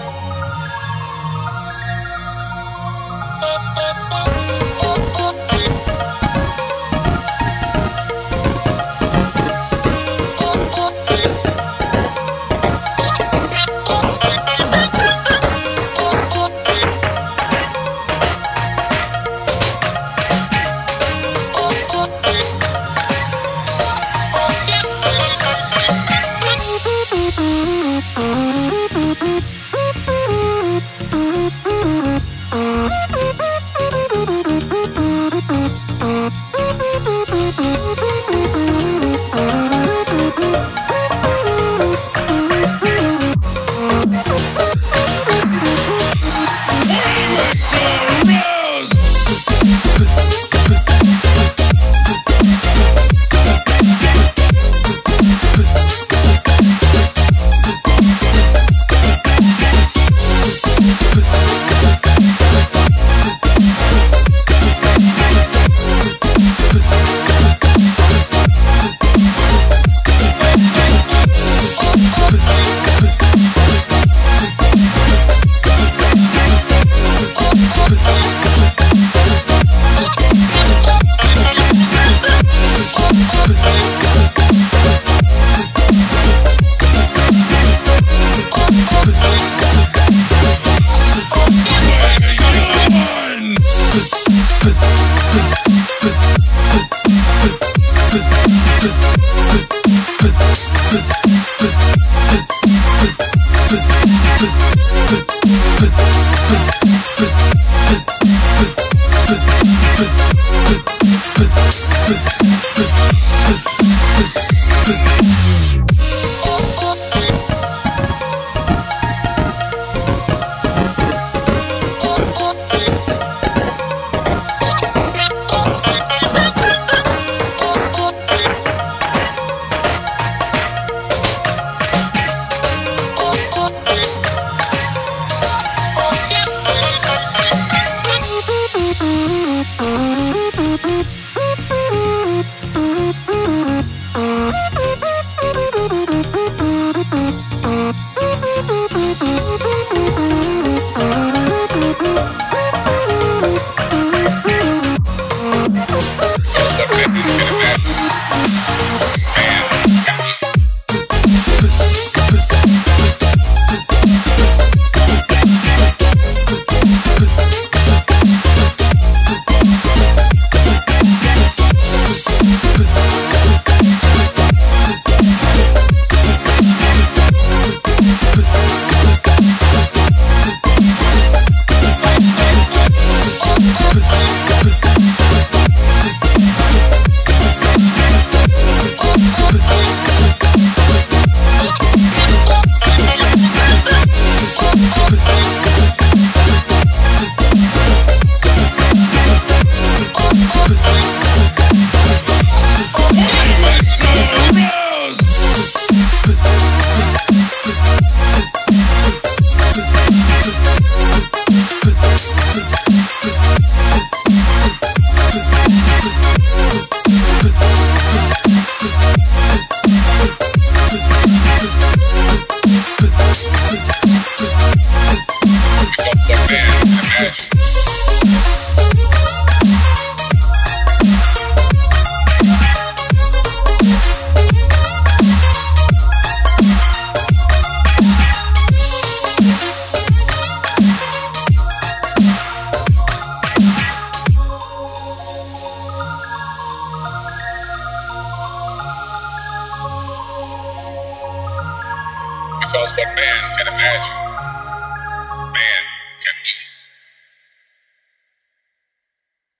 Thank you. Because what man can imagine